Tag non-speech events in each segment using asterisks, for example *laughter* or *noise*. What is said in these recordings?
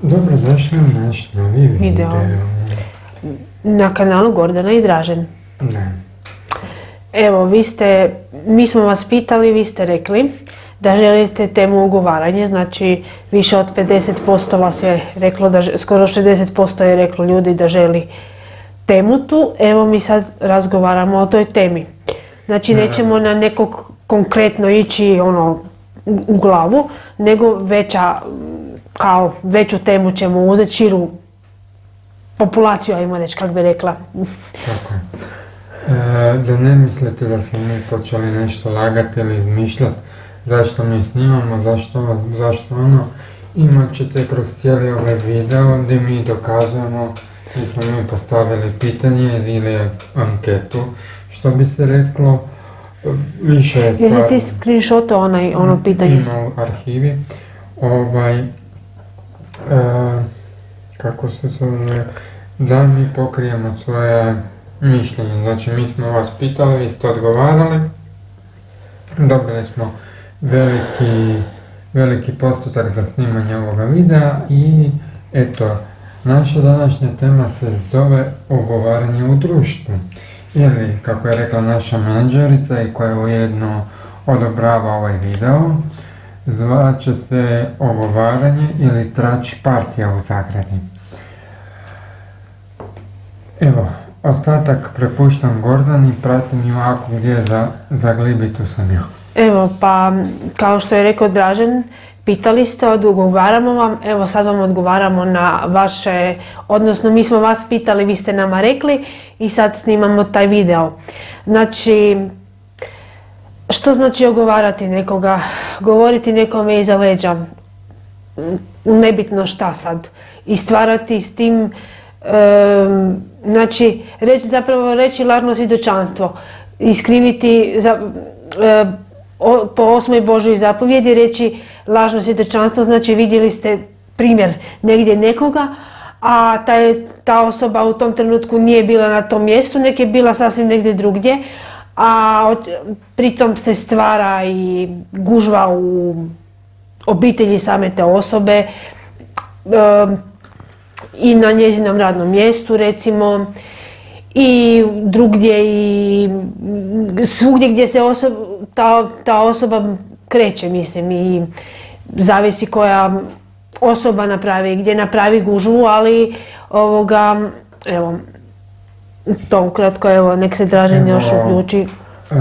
Dobrodošli u naš novi video. Na kanalu Gordana i Dražen. Da. Evo, vi ste, mi smo vas pitali, vi ste rekli da želite temu ugovaranje, znači više od 50% vas je reklo, da, skoro 60% je reklo ljudi da želi temu tu. Evo mi sad razgovaramo o toj temi. Znači nećemo na nekog konkretno ići ono u glavu, nego veća, kao veću temu ćemo uzeti, širu populaciju, ajmo reći, kak bi rekla. Tako e, da ne mislite da smo mi počeli nešto lagati ili izmišljati zašto mi snimamo, zašto, zašto ono, imat ćete kroz cijeli ovaj video gdje mi dokazujemo gdje smo mi postavili pitanje ili anketu, što bi se reklo, više je stvari. Jesi ti screenshoto onaj, ono pitanje? Ima u arhivi. Ovaj, e, kako se zove, da mi pokrijemo svoje mišljenje. Znači mi smo vas pitali, vi ste odgovarali, dobili smo veliki, veliki postotak za snimanje ovoga videa i eto, naša današnja tema se zove ogovaranje u društvu. Ili, kako je rekla naša menadžerica i koja ujedno odobrava ovaj video, zvaće se ogovaranje ili trač partija u zagradi. Evo, ostatak prepuštam Gordani, pratim ju ako gdje za, zaglibi, tu sam ja. Evo, pa kao što je rekao Dražen, pitali ste, odgovaramo vam, evo sad vam odgovaramo na vaše, odnosno mi smo vas pitali, vi ste nama rekli i sad snimamo taj video. Znači, što znači ogovarati nekoga? Govoriti nekome iza leđa, nebitno šta sad, i stvarati s tim, znači, reći, zapravo reći larno svjedočanstvo, iskriviti, za, po osmoj Božoj zapovjedi reći lažno svjedočanstvo, znači vidjeli ste primjer negdje nekoga, a ta, ta osoba u tom trenutku nije bila na tom mjestu, nek je bila sasvim negdje drugdje, a od, pritom se stvara i gužva u obitelji same te osobe i na njezinom radnom mjestu recimo i drugdje i svugdje gdje se ta, ta osoba kreće mislim i zavisi koja osoba napravi, gdje napravi gužvu, ali ovoga, evo, to ukratko, evo, nek se Dražen još uključi. Uh,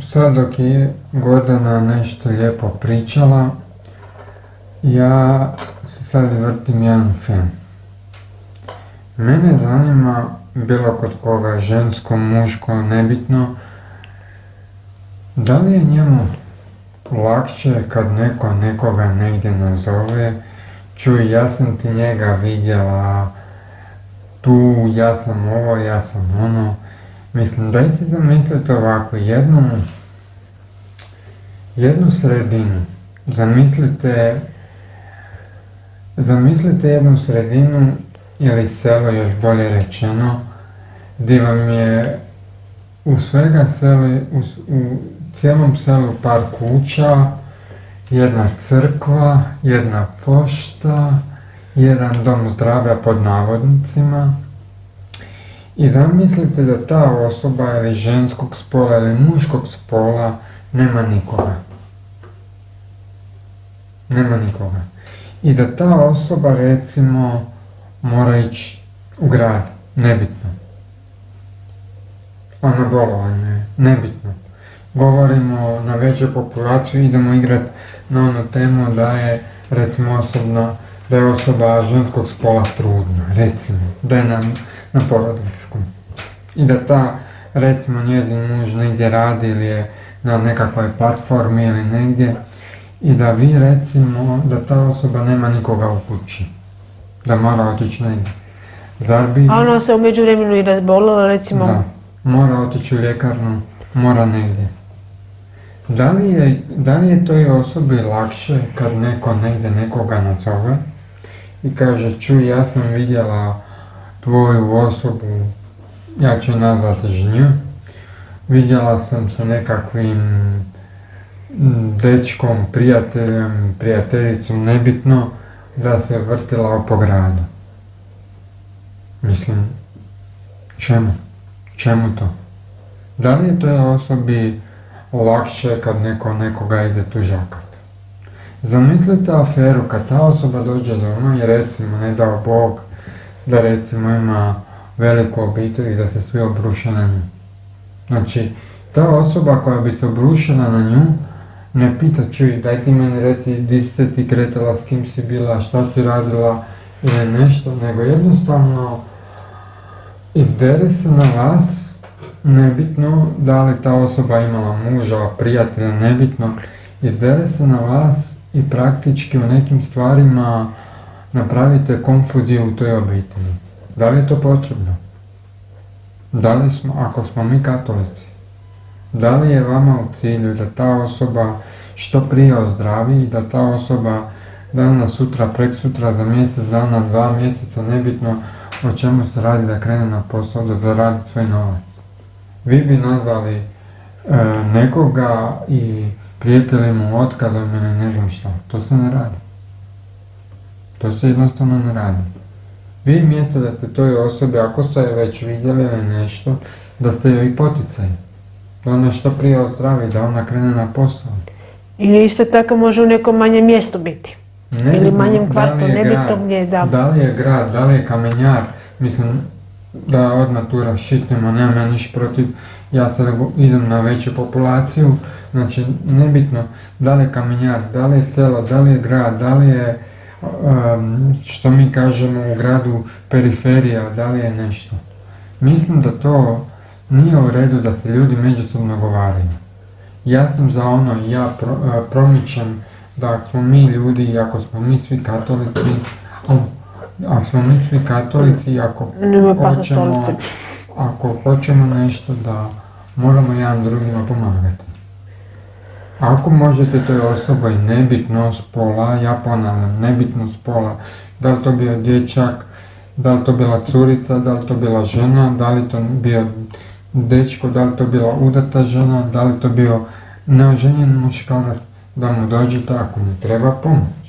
sad dok je Gordana nešto lijepo pričala, ja se sad vrtim jedan film. Mene zanima bilo kod koga, žensko, muško, nebitno, da li je njemu lakše kad neko nekoga negdje nazove, čuj ja sam ti njega vidjela, tu ja sam ovo, ja sam ono, mislim daj se zamislite ovako, jednu, jednu sredinu, zamislite, zamislite jednu sredinu ili selo još bolje rečeno, gdje vam je u svega seli, u, u cijelom selu par kuća, jedna crkva, jedna pošta, jedan dom zdravlja pod navodnicima. I zamislite da ta osoba ili ženskog spola ili muškog spola nema nikoga. Nema nikoga. I da ta osoba recimo mora ići u grad, nebitno. Ona bolovanje je, nebitno govorimo na veću populaciju, idemo igrati na onu temu da je recimo osobno, da je osoba ženskog spola trudna, recimo, da je na, na porodiljskom. I da ta, recimo, njezin muž negdje radi ili je na nekakvoj platformi ili negdje i da vi recimo, da ta osoba nema nikoga u kući, da mora otići negdje. Zar bi... A ona se u međuvremenu i razbolila recimo? Da, mora otići u ljekarnu, mora negdje. Da li, je, da li je toj osobi lakše kad neko negdje nekoga nazove i kaže čuj ja sam vidjela tvoju osobu, ja ću nazvati žnju, vidjela sam sa nekakvim dečkom, prijateljem, prijateljicom, nebitno, da se vrtila po gradu. Mislim, čemu? Čemu to? Da li je toj osobi lakše kad neko nekoga ide tužakat? Zamislite aferu kad ta osoba dođe doma i recimo, ne dao Bog, da recimo ima veliku obitelj i da se svi obruše na nju. Znači, ta osoba koja bi se obrušila na nju, ne pita, čuj, daj ti meni reci di se ti kretala, s kim si bila, šta si radila ili nešto, nego jednostavno izdere se na vas, nebitno da li ta osoba imala muža, prijatelja, nebitno, izdere se na vas i praktički u nekim stvarima napravite konfuziju u toj obitelji. Da li je to potrebno? Da li smo, ako smo mi katolici, da li je vama u cilju da ta osoba što prije ozdravi i da ta osoba danas, sutra, prek sutra, za mjesec dana, dva mjeseca, nebitno o čemu se radi da krene na posao, da zaradi svoj novac. Vi bi nazvali e, nekoga i prijatelji mu otkazom ili ne znam šta. To se ne radi. To se jednostavno ne radi. Vi mjesto da ste toj osobi, ako ste je već vidjeli ili nešto, da ste joj i poticaj. Da ona što prije ozdravi, da ona krene na posao. Ili isto tako može u nekom manjem mjestu biti. Ne Ili manjem kvartu, ne grad, bitno gdje, da. Da li je grad, da li je kamenjar, mislim da odmah tu raščistimo, nemam ja ništa protiv, ja sad idem na veću populaciju, znači nebitno da li je kamenjar, da li je selo, da li je grad, da li je um, što mi kažemo u gradu periferija, da li je nešto. Mislim da to nije u redu da se ljudi međusobno govaraju. Ja sam za ono, ja pro, a, promičem da smo mi ljudi ako smo mi svi katolici, ako smo mi svi katolici ako hoćemo, ako hoćemo nešto da moramo jedan drugima pomagati. Ako možete toj osobi nebitno spola, ja ponavljam, nebitno spola, da li to bio dječak, da li to bila curica, da li to bila žena, da li to bio dečko, da li to bila udata žena, da li to bio neoženjen muškarac, da mu dođete ako mu treba pomoć.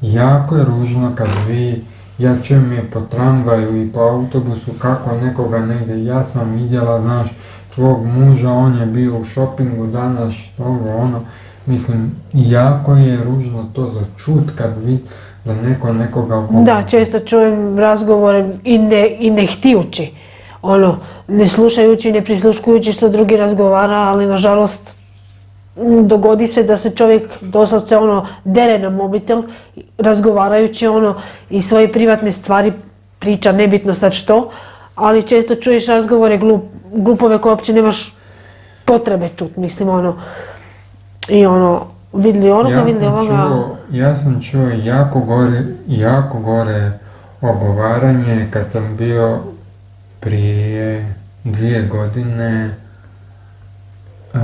Jako je ružno kad vi, ja čujem je po tramvaju i po autobusu kako nekoga negdje, ja sam vidjela, znaš, tvog muža, on je bio u šopingu danas, ovo ono, mislim, jako je ružno to za čut kad vi, da neko nekoga ogovara. Da, često čujem razgovore i ne, i ne htijući. Ono, ne slušajući, ne prisluškujući što drugi razgovara, ali nažalost dogodi se da se čovjek doslovce ono dere na mobitel razgovarajući ono i svoje privatne stvari priča, nebitno sad što, ali često čuješ razgovore glup, glupove koje uopće nemaš potrebe čut, mislim ono i ono vidli onoga, ja vidli ovoga. čuo, ja sam čuo jako gore, jako gore ogovaranje kad sam bio prije dvije godine uh,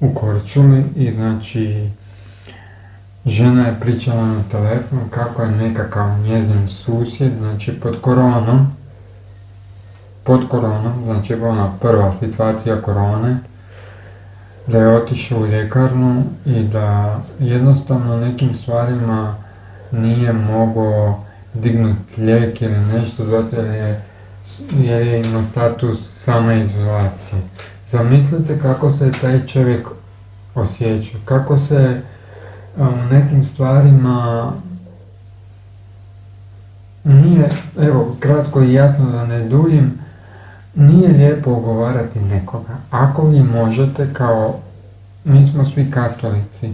u Korčuli i znači žena je pričala na telefon kako je nekakav njezin susjed, znači pod koronom, pod koronom, znači ona prva situacija korone, da je otišao u ljekarnu i da jednostavno nekim stvarima nije mogao dignuti lijek ili nešto zato je, jer je imao status samoizolacije. Zamislite kako se taj čovjek osjeća, kako se u nekim stvarima nije, evo kratko i jasno da ne duljim, nije lijepo ogovarati nekoga. Ako vi možete kao, mi smo svi katolici,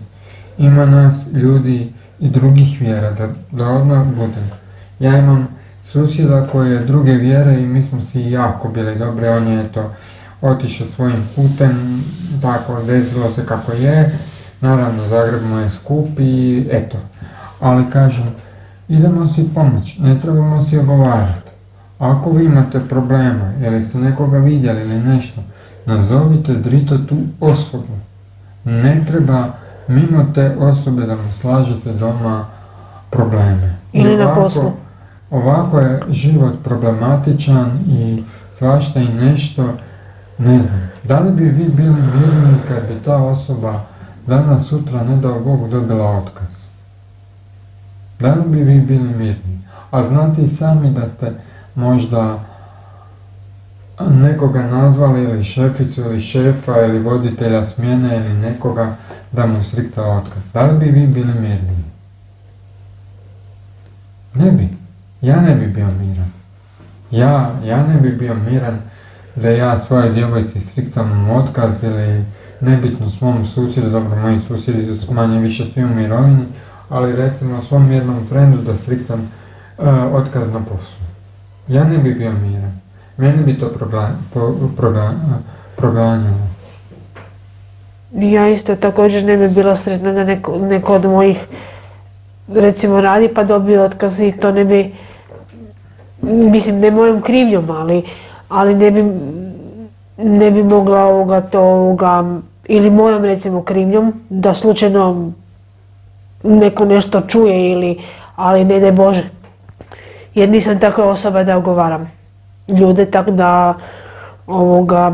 ima nas ljudi i drugih vjera, da, da odmah budem. Ja imam susjeda koji je druge vjere i mi smo si jako bili dobri, on je to otišao svojim putem, tako desilo se kako je, naravno Zagreb mu je skup i eto. Ali kažem, idemo si pomoć, ne trebamo si ogovarati. Ako vi imate problema, ili ste nekoga vidjeli ili nešto, nazovite drito tu osobu. Ne treba mimo te osobe da mu slažete doma probleme. Ili na poslu. Ovako je život problematičan i svašta i nešto, ne znam. Da li bi vi bili mirni kad bi ta osoba danas sutra, ne dao Bog, dobila otkaz? Da li bi vi bili mirni? A znate i sami da ste možda nekoga nazvali ili šeficu ili šefa ili voditelja smjene ili nekoga da mu strikta otkaz. Da li bi vi bili mirni? Ne bi. Ja ne bi bio miran. Ja, ja ne bi bio miran da ja svojoj djevojci striktam otkaz ili nebitno svom susjedu, dobro moji susjedi su manje više svi u mirovini, ali recimo svom jednom frendu da striktam uh, otkaz na poslu. Ja ne bi bio miran. Meni bi to proganjalo. Ja isto također ne bi bila sretna da neko, neko od mojih recimo radi pa dobio otkaz i to ne bi, mislim ne mojom krivnjom, ali, ali ne bi, ne bi mogla ovoga to ovoga, ili mojom recimo krivnjom, da slučajno neko nešto čuje ili, ali ne daj Bože. Jer nisam takva osoba da ogovaram ljude, tako da ovoga,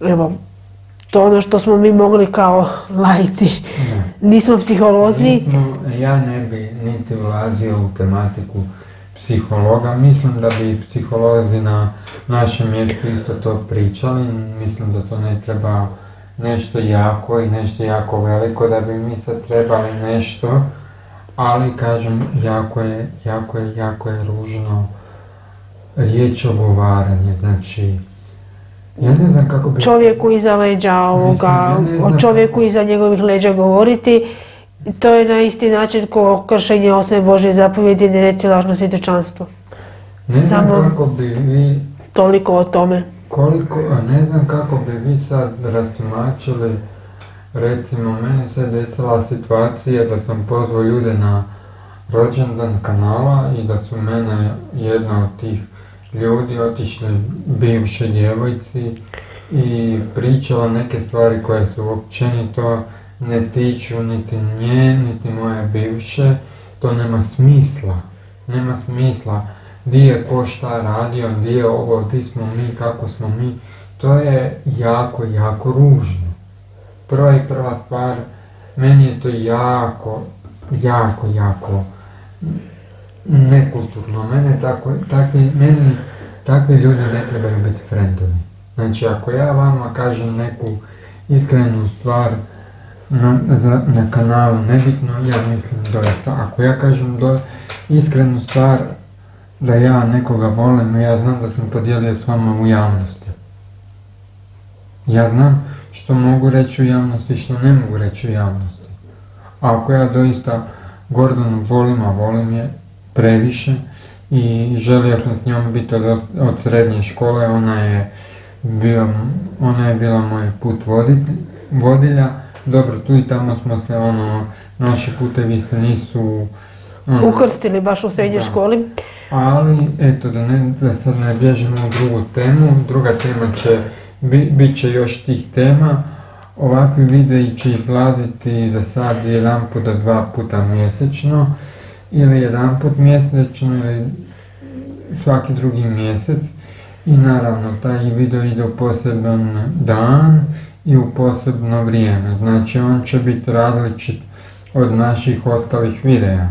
evo, to ono što smo mi mogli kao *laughs* lajci. Nismo psiholozi. ja ne bi niti ulazio u tematiku psihologa. Mislim da bi psiholozi na našem mjestu isto to pričali. Mislim da to ne treba nešto jako i nešto jako veliko da bi mi sad trebali nešto. Ali kažem, jako je, jako je, jako je ružno riječ ogovaranje. Znači, ja ne znam kako bi... Čovjeku iza leđa ovoga, o čovjeku iza njegovih leđa govoriti, to je na isti način ko kršenje osme Bože zapovjedi ne reti lažno svjedočanstvo. Ne znam kako bi vi... Toliko o tome. Koliko, ne znam kako bi vi sad rastumačili, recimo meni se desila situacija da sam pozvao ljude na rođendan kanala i da su mene jedna od tih ljudi otišli bivše djevojci i pričala neke stvari koje su općenito ne tiču niti nje, niti moje bivše, to nema smisla. Nema smisla. Di je ko šta radio, di je ovo, di smo mi, kako smo mi. To je jako, jako ružno. Prva i prva stvar, meni je to jako, jako, jako nekulturno. Mene tako, takvi, meni takvi ljudi ne trebaju biti frendovi. Znači ako ja vama kažem neku iskrenu stvar na, na kanalu, nebitno, ja mislim doista. Ako ja kažem do, iskrenu stvar da ja nekoga volim, ja znam da sam podijelio s vama u javnosti. Ja znam što mogu reći u javnosti, što ne mogu reći u javnosti. A ako ja doista Gordonu volim, a volim je previše i želio sam s njom biti od, srednje škole, ona je, ona je bila moj put vodilja. Dobro, tu i tamo smo se ono, naši putevi se nisu... Ono, Ukrstili baš u srednjoj školi. Ali, eto, da, ne, da sad ne bježimo u drugu temu, druga tema će, bit će još tih tema. Ovakvi videi će izlaziti za sad jedan put do dva puta mjesečno. Ili jedan put mjesečno ili svaki drugi mjesec. I naravno taj video ide u poseban dan i u posebno vrijeme, znači on će biti različit od naših ostalih videa.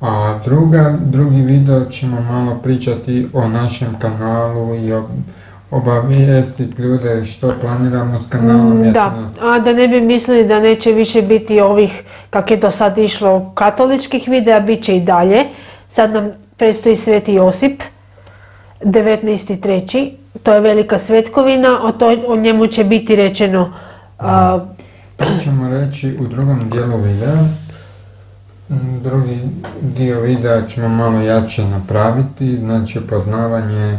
A druga, drugi video ćemo malo pričati o našem kanalu i o obavijestiti ljude što planiramo s kanalom. Mm, da, a da ne bi mislili da neće više biti ovih, kak je do sad išlo, katoličkih videa, bit će i dalje. Sad nam predstoji Sveti Josip, 19.3. To je velika svetkovina, o, to, o njemu će biti rečeno... to ćemo reći u drugom dijelu videa. Drugi dio videa ćemo malo jače napraviti, znači poznavanje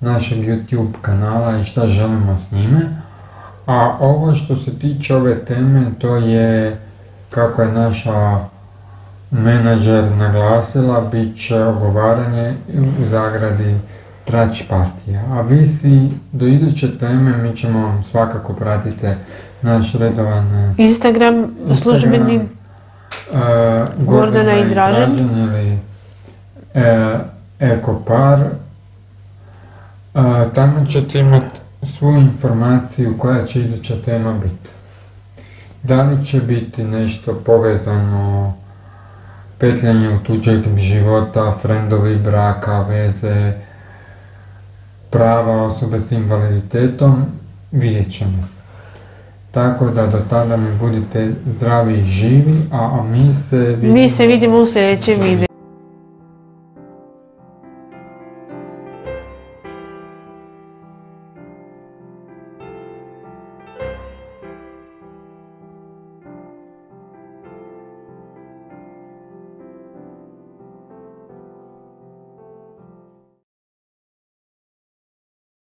našeg YouTube kanala i šta želimo s njime. A ovo što se tiče ove teme, to je kako je naša menadžer naglasila, bit će ogovaranje u zagradi trać partija. A vi si do iduće teme mi ćemo vam svakako pratiti naš redovan Instagram, službeni uh, Gordana i Dražen ili uh, Ekopar tamo ćete imati svu informaciju koja će iduća tema biti. Da li će biti nešto povezano petljanje u tuđeg života, frendovi, braka, veze, prava osobe s invaliditetom, vidjet ćemo. Tako da do tada mi budite zdravi i živi, a, mi se vidimo... Mi se vidimo u sljedećem videu.